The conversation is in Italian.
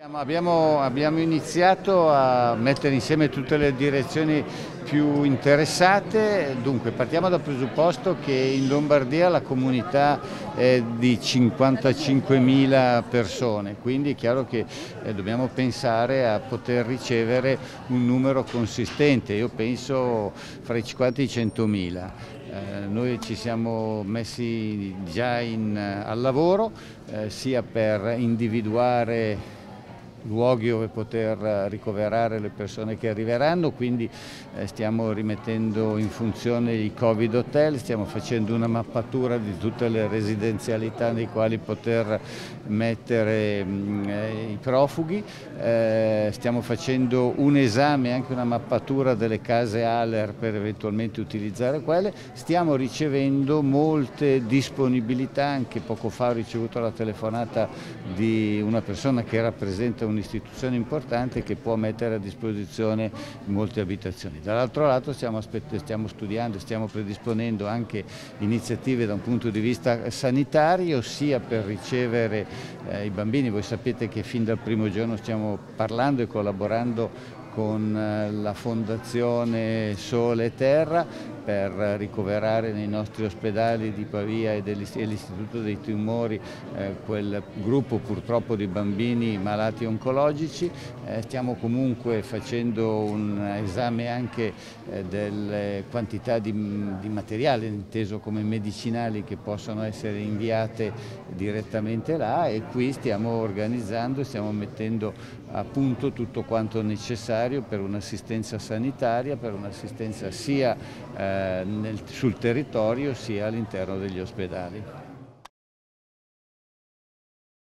Abbiamo, abbiamo, iniziato a mettere insieme tutte le direzioni più interessate, dunque partiamo dal presupposto che in Lombardia la comunità è di 55.000 persone, quindi è chiaro che eh, dobbiamo pensare a poter ricevere un numero consistente, io penso fra i 50 e i 100.000. Eh, noi ci siamo messi già in, al lavoro eh, sia per individuare luoghi dove poter ricoverare le persone che arriveranno, quindi eh, stiamo rimettendo in funzione i Covid Hotel, stiamo facendo una mappatura di tutte le residenzialità nei quali poter mettere mm, eh, i profughi, eh, stiamo facendo un esame, anche una mappatura delle case ALER per eventualmente utilizzare quelle, stiamo ricevendo molte disponibilità, anche poco fa ho ricevuto la telefonata di una persona che rappresenta un'istituzione importante che può mettere a disposizione molte abitazioni. Dall'altro lato stiamo, stiamo, studiando, stiamo predisponendo anche iniziative da un punto di vista sanitario, sia per ricevere eh, i bambini, voi sapete che fin dal primo giorno stiamo parlando e collaborando con eh, la Fondazione Sole e Terra per ricoverare nei nostri ospedali di Pavia e dell'Istituto dei Tumori eh, quel gruppo purtroppo di bambini malati oncologici. Eh, stiamo comunque facendo un esame anche eh, delle quantità di, di materiale inteso come medicinali che possono essere inviate direttamente là e qui stiamo organizzando, stiamo mettendo a punto tutto quanto necessario per un'assistenza sanitaria, per un'assistenza sia eh, nel, sul territorio sia all'interno degli ospedali.